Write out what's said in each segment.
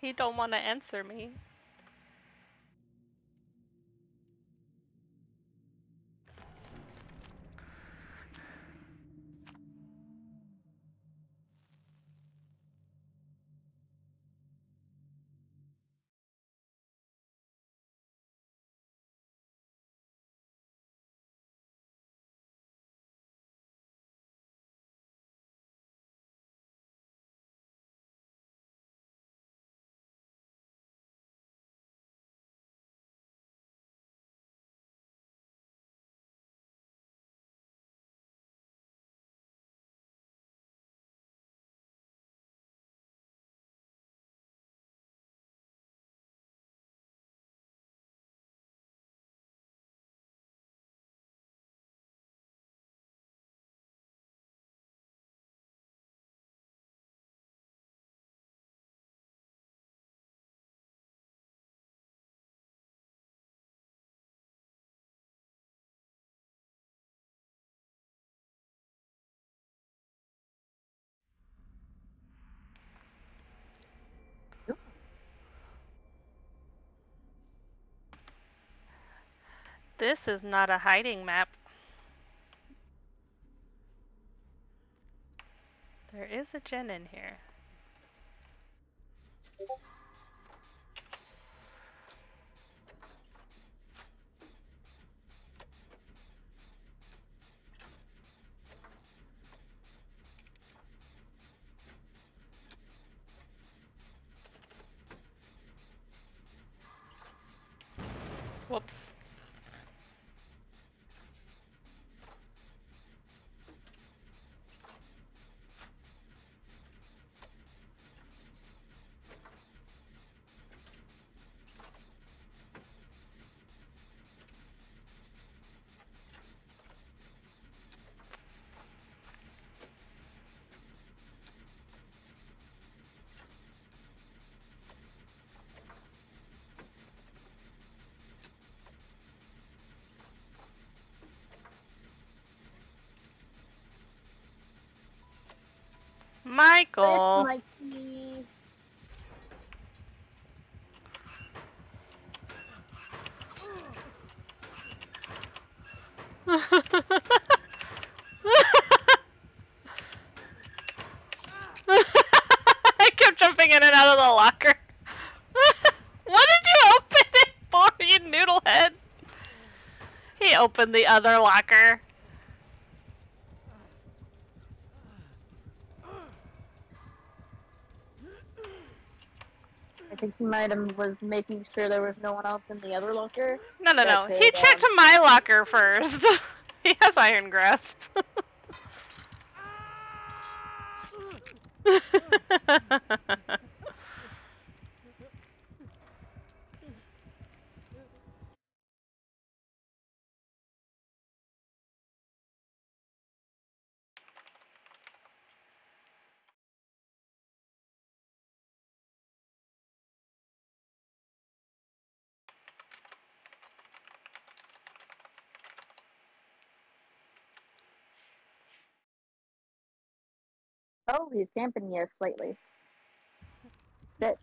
He don't want to answer me. This is not a hiding map. There is a gen in here. Whoops. Michael. Mikey. I kept jumping in and out of the locker. what did you open it for, you noodlehead? He opened the other locker. I think he might have was making sure there was no one else in the other locker. No, no, no. He checked um, my locker first. he has iron grasp. Oh, he's camping here slightly. That.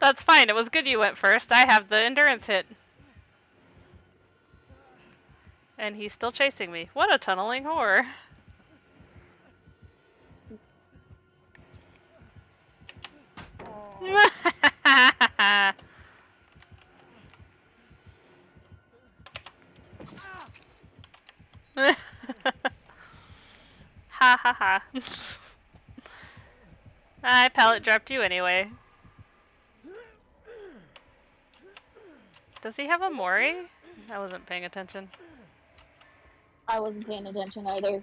That's fine. It was good you went first. I have the endurance hit. And he's still chasing me. What a tunneling whore. ha ha ha. I pallet dropped you anyway. Does he have a Mori? I wasn't paying attention. I wasn't paying attention either.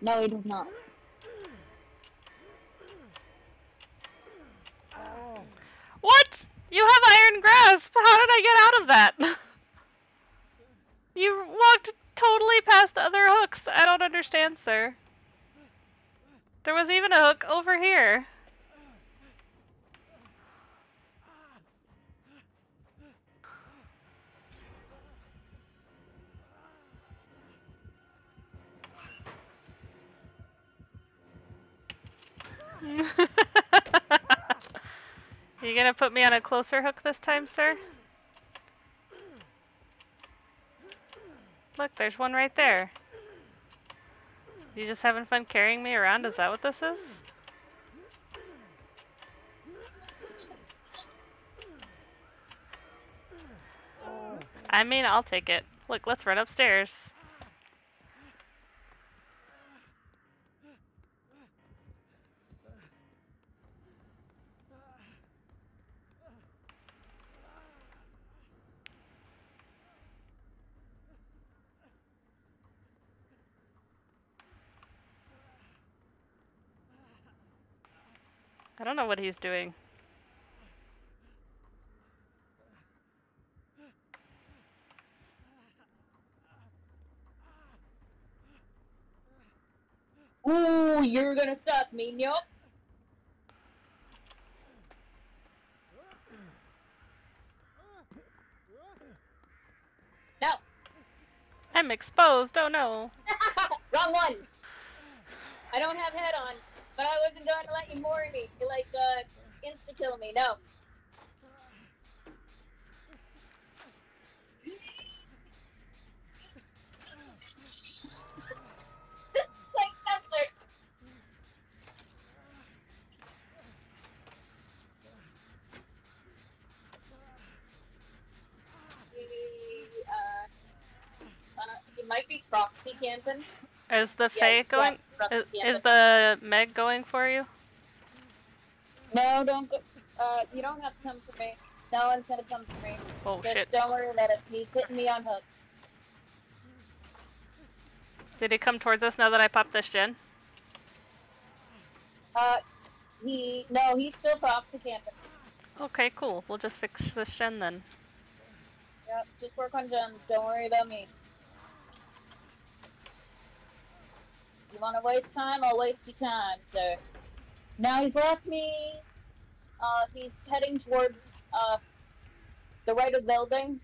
No, he does not. What? You have iron grasp. How did I get out of that? You walked totally past other hooks. I don't understand, sir. There was even a hook over here. You gonna put me on a closer hook this time, sir? Look, there's one right there. You just having fun carrying me around? Is that what this is? I mean, I'll take it. Look, let's run upstairs. I don't know what he's doing. Ooh, you're gonna suck me. No, I'm exposed. Oh no. wrong one. I don't have head on, but I wasn't going to let you mori me. You like uh, insta kill me. No. it's like no. He, uh, uh, might be proxy camping. Is the Yeah, Fae yeah, going? Is, is the Meg going for you? No, don't go. Uh, you don't have to come for me. No one's gonna come for me. Oh Just shit. don't worry about it. He's hitting me on hook. Did he come towards us now that I popped this gen? Uh, he no, he's still proxy camping. Okay, cool. We'll just fix this gen then. Yep, just work on gens. Don't worry about me. You want to waste time? I'll waste your time. So now he's left me. Uh, he's heading towards uh the right of the building.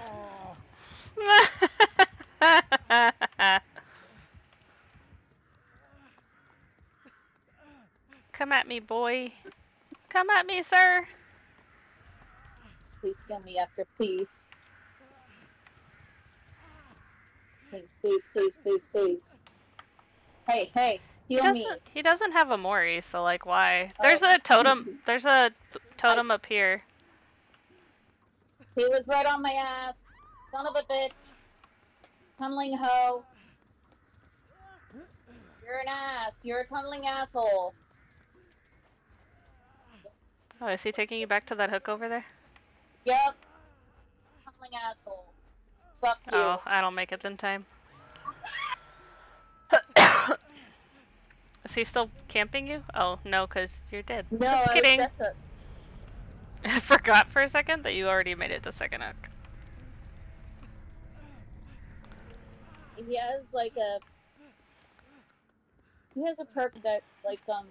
Oh. Come at me, boy. Come at me, sir. Please kill me after, please. Please, please, please, please, please. Hey, hey, He heal me. doesn't. He doesn't have a Mori, so like, why? Oh. There's a totem. There's a totem up here. He was right on my ass. Son of a bitch. Tumbling hoe. You're an ass. You're a tumbling asshole. Oh, is he taking you back to that hook over there? Yep. Tumbling asshole. Suck you. Oh, I don't make it in time. is he still camping you? Oh no, cause you're dead. no, Just I kidding. that's forgot for a second that you already made it to second hook. he has like a he has a perk that like um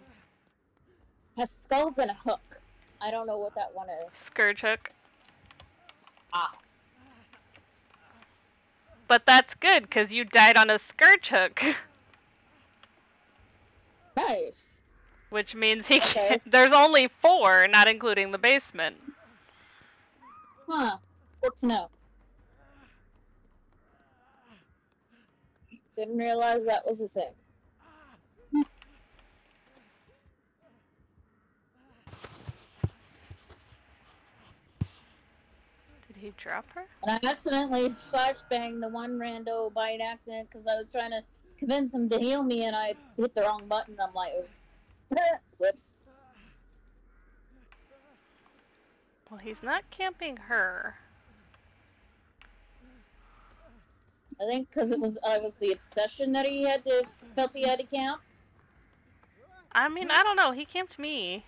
has skulls and a hook. I don't know what that one is. Scourge hook. Ah. But that's good, cause you died on a scourge hook. Nice. Which means he Okay. can there's only four, not including the basement. Huh. Good to know. Didn't realize that was a thing. He drop her? And I accidentally flashbanged the one rando by an accident because I was trying to convince him to heal me and I hit the wrong button. I'm like, whoops. Well, he's not camping her. I think because it was I was the obsession that he had to felt he had to camp. I mean, I don't know. He camped me.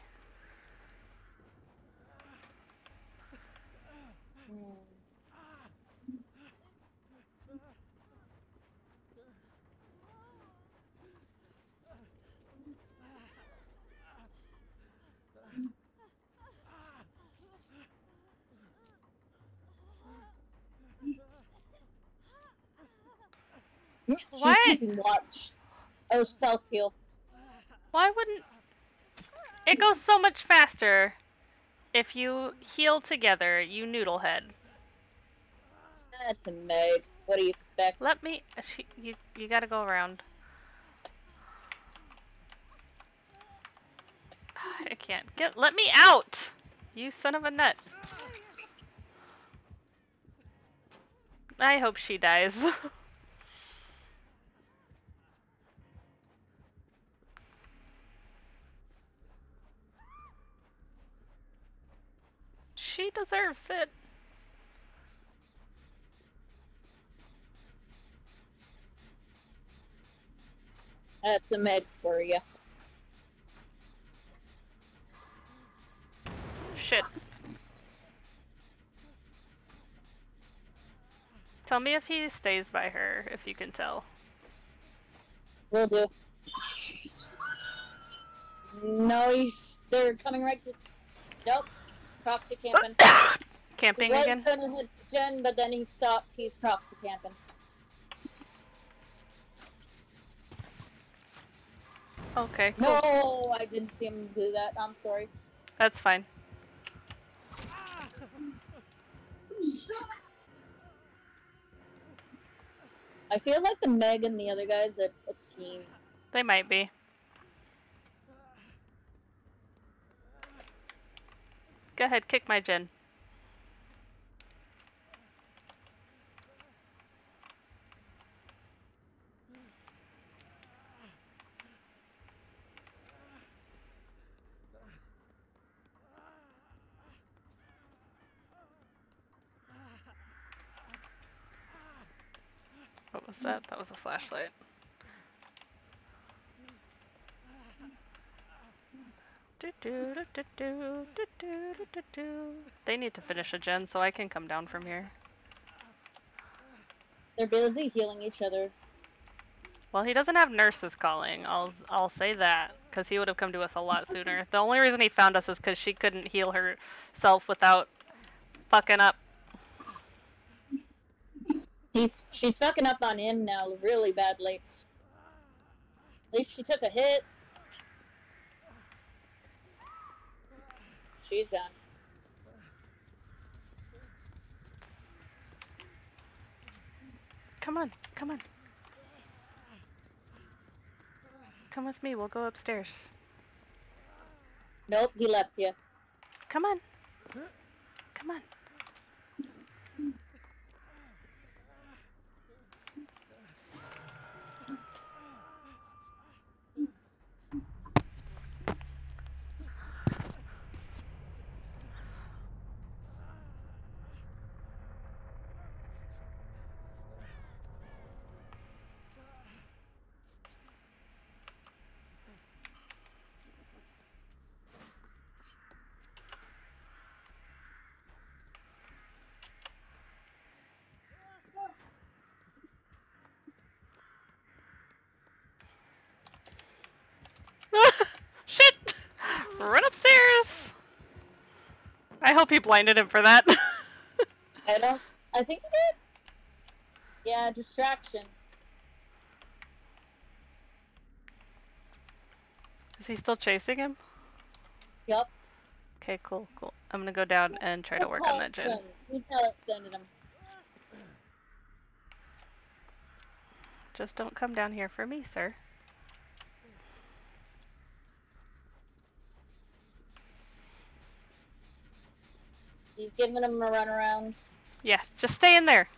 She's keeping watch. Oh, self heal. Why wouldn't it goes so much faster if you heal together, you noodlehead. That's a Meg. What do you expect? Let me. She, you you gotta go around. I can't get. Let me out! You son of a nut. I hope she dies. she deserves it. That's a Meg for you. Shit. Tell me if he stays by her, if you can tell. Will do. No, he's, they're coming right to. Nope. Proxy camping. Camping he was again? gonna hit gen, but then he stopped. He's proxy camping. Okay, cool. No, I didn't see him do that. I'm sorry. That's fine. I feel like the Meg and the other guys are a team. They might be. Go ahead, kick my gen. What was that? That was a flashlight. They need to finish a gen so I can come down from here. They're busy healing each other. Well, he doesn't have Nurse's Calling. I'll I'll say that because he would have come to us a lot sooner. the only reason he found us is because she couldn't heal herself without fucking up. He's she's fucking up on him now really badly. At least she took a hit. She's gone. Come on, come on. Come with me. We'll go upstairs. Nope, he left you. Come on. Come on. Shit! Run upstairs! I hope he blinded him for that. I don't I think he did. Yeah, distraction. Is he still chasing him? Yep. Okay, cool, cool. I'm gonna go down and try to work on that gen. He pallet stunned him. Just don't come down here for me, sir. He's giving him a run around. Yeah, just stay in there.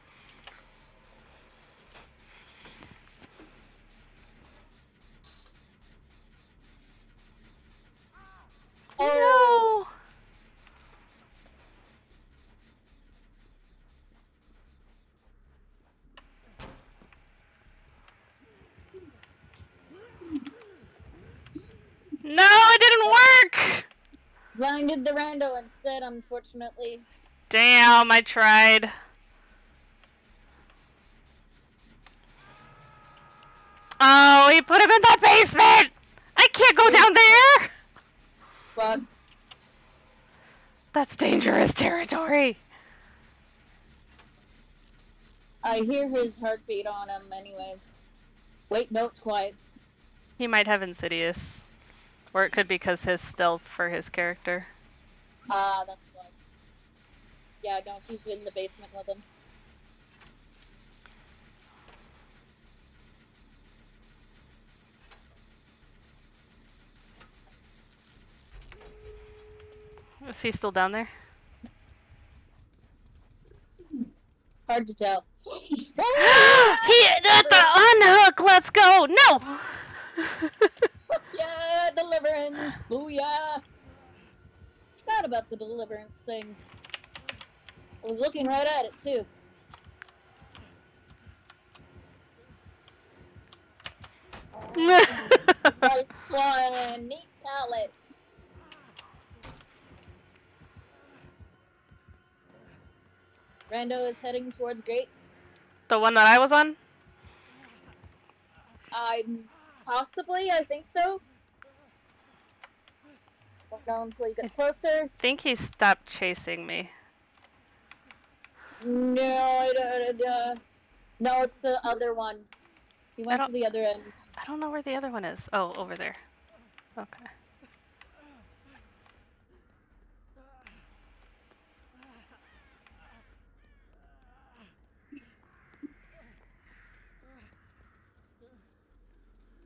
Oh, No! No, it didn't work! Blinded the rando instead, unfortunately. Damn, I tried. Oh, he put him in the basement! I can't go down there! Fuck. That's dangerous territory. I hear his heartbeat on him, anyways. Wait, no, it's quiet. He might have Insidious. Or it could be because his stealth for his character. Ah, that's fine. Yeah, no, he's in the basement with him. Is he still down there? Hard to tell. he at the unhook. Let's go. No. deliverance. Booyah. Forgot about the deliverance thing. I was looking right at it too. Nice one. Neat pallet. Rando is heading towards Great. the one that I was on. I'm possibly, I think so. Know until he gets closer. I think he stopped chasing me. No, I don't. Uh, no, it's the other one. He went to the other end. I don't know where the other one is. Oh, over there. Okay.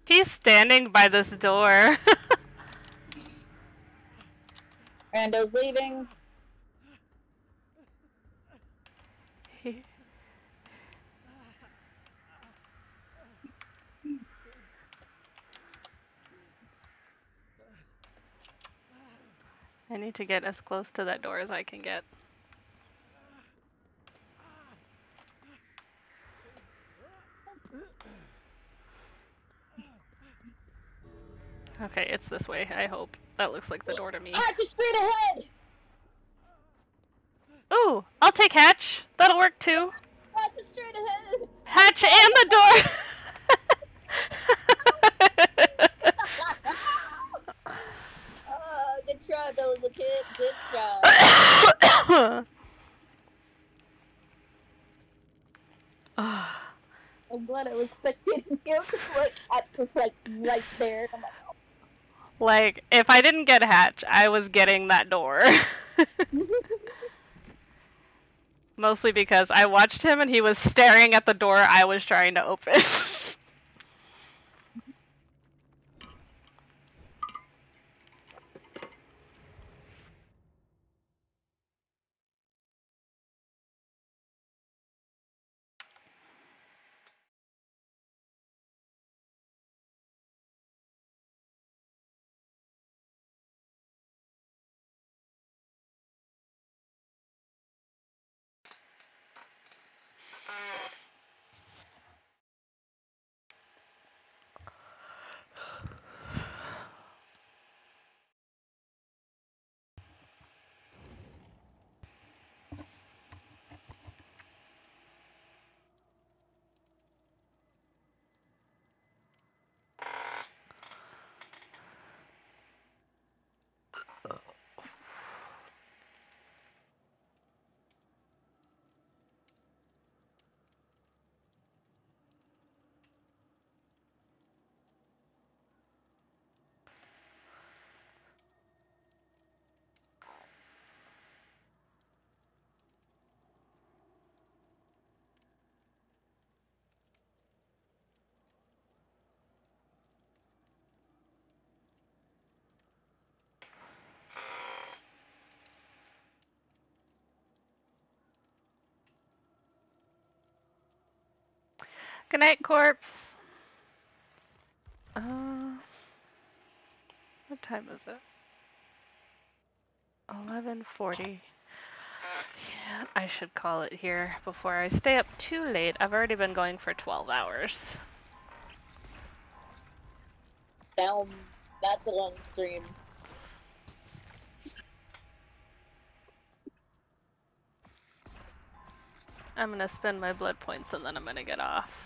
He's standing by this door. Rando's leaving. I need to get as close to that door as I can get. Okay, it's this way, I hope. That looks like the door to me. Ah, just straight ahead! Ooh, I'll take Hatch. That'll work too. Ah, just straight ahead! Hatch and the door! Ah, good try, Billy the Kid. Good try. Ah, I'm glad I was spectating you, just like, Hatch was like right there. I'm like, like, if I didn't get Hatch, I was getting that door. Mostly because I watched him and he was staring at the door I was trying to open. uh, Good night, corpse. Uh, what time is it? Eleven forty. Yeah, I should call it here before I stay up too late. I've already been going for twelve hours. Damn, that's a long stream. I'm gonna spend my blood points and then I'm gonna get off.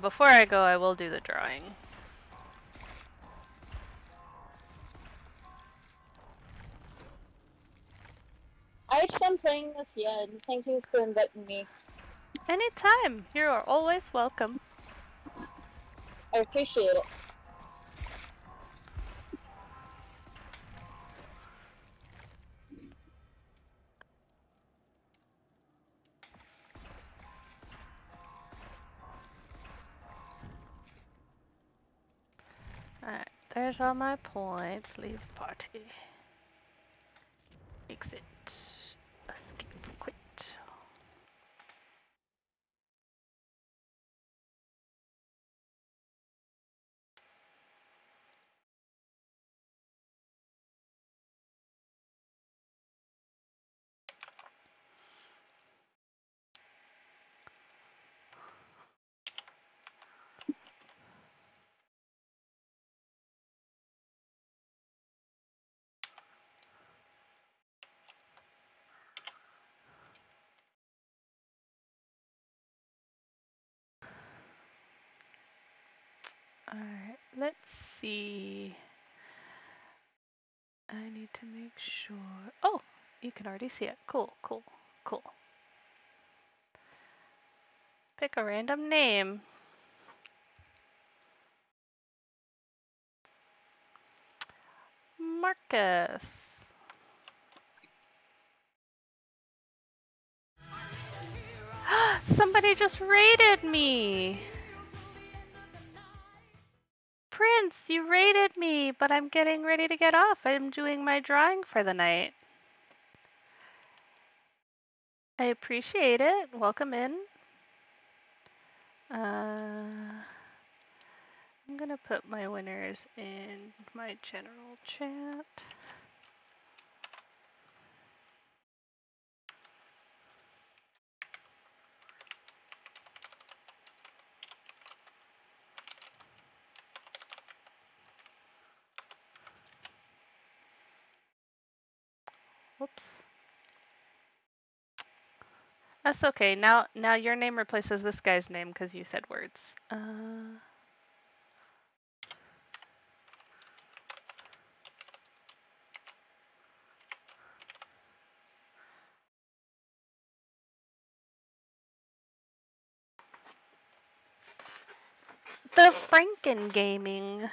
Before I go, I will do the drawing. I had fun playing this, and thank you for inviting me. Anytime. You are always welcome. I appreciate it. There's all my points. Leave party. Exit. Alright, let's see. I need to make sure. Oh, you can already see it. Cool, cool, cool. Pick a random name. Marcus. Somebody just raided me. Prince, you raided me, but I'm getting ready to get off. I'm doing my drawing for the night. I appreciate it. Welcome in. Uh, I'm gonna put my winners in my general chat. That's okay. Now, now your name replaces this guy's name because you said words. Uh, the Franken Gaming.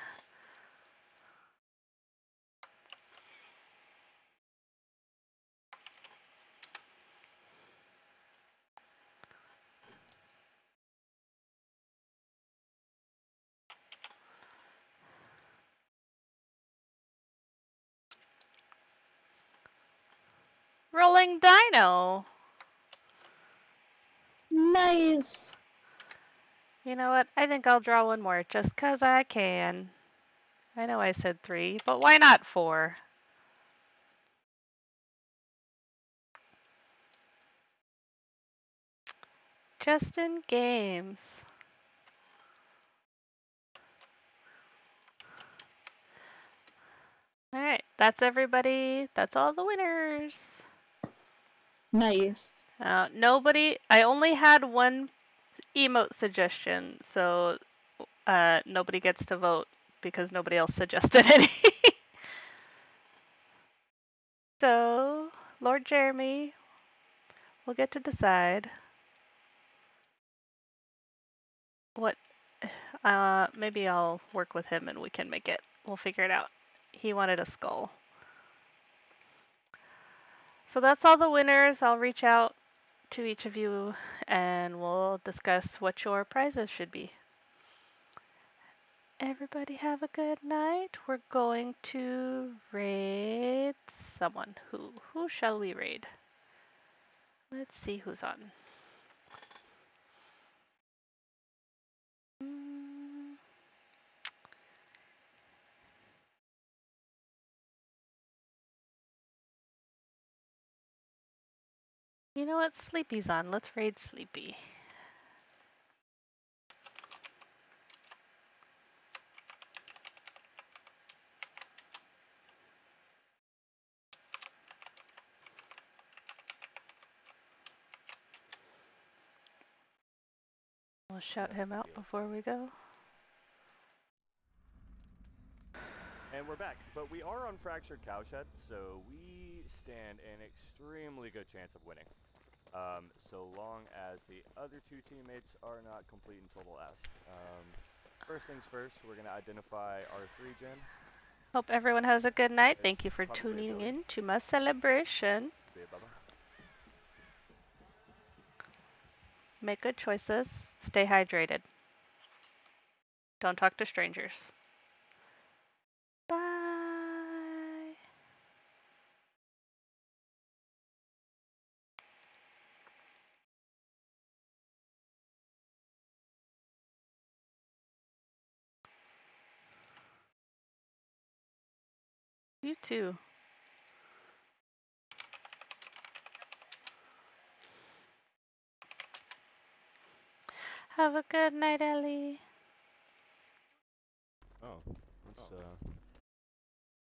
Rolling Dino. Nice. You know what? I think I'll draw one more just 'cause I can. I know I said three, but why not four? Justin Games. Alright, that's everybody. That's all the winners. Nice. Uh, nobody, I only had one emote suggestion, so uh, nobody gets to vote because nobody else suggested any. so, Lord Jeremy we'll get to decide what. Uh, maybe I'll work with him and we can make it. We'll figure it out. He wanted a skull. So that's all the winners. I'll reach out to each of you and we'll discuss what your prizes should be. Everybody have a good night. We're going to raid someone. Who? Who shall we raid? Let's see who's on. Mm. You know what? Sleepy's on. Let's raid Sleepy. We'll shout him out before we go. And we're back, but we are on Fractured Cowshed, so we stand an extremely good chance of winning. um, so long as the other two teammates are not complete and total S. Um, first things first, we're going to identify our three gen. Hope everyone has a good night. Thank you for tuning in to my celebration. See ya, Bubba. Make good choices. Stay hydrated. Don't talk to strangers. Too. Have a good night, Ellie. Oh,